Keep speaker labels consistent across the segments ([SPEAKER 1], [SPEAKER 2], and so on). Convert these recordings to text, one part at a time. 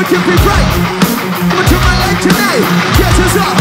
[SPEAKER 1] would you be right? Would you my life tonight. Get us up.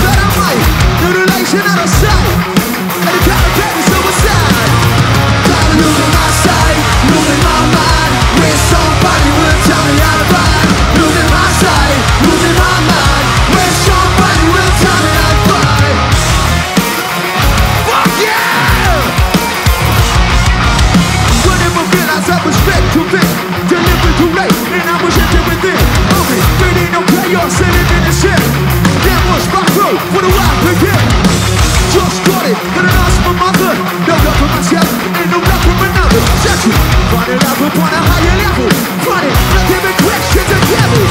[SPEAKER 1] Running up upon a higher level Running, nothing but questions and devils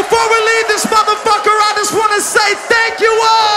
[SPEAKER 1] Before we leave this motherfucker, I just want to say thank you all.